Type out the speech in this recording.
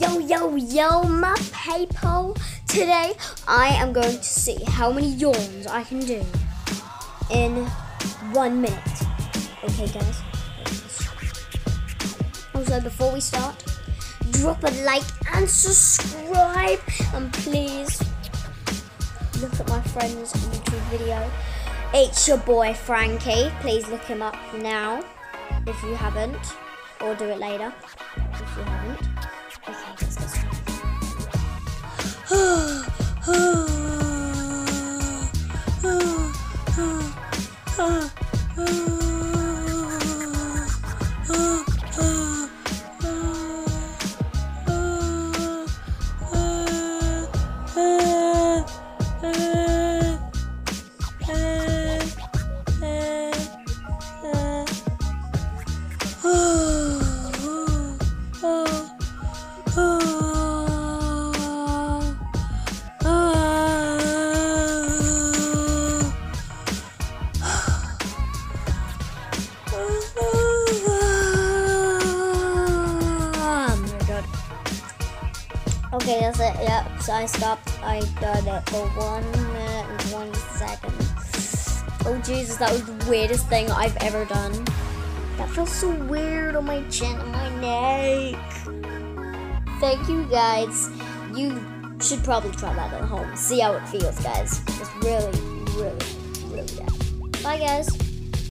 Yo, yo, yo, my people. Today, I am going to see how many yawns I can do in one minute. Okay, guys? Also, before we start, drop a like and subscribe. And please look at my friend's YouTube video. It's your boy Frankie. Please look him up now if you haven't, or do it later if you haven't. Okay, that's it. Yep, so I stopped. I done it for one minute and one second. Oh Jesus, that was the weirdest thing I've ever done. That feels so weird on my chin and my neck. Thank you guys. You should probably try that at home. See how it feels, guys. It's really, really, really bad. Bye guys.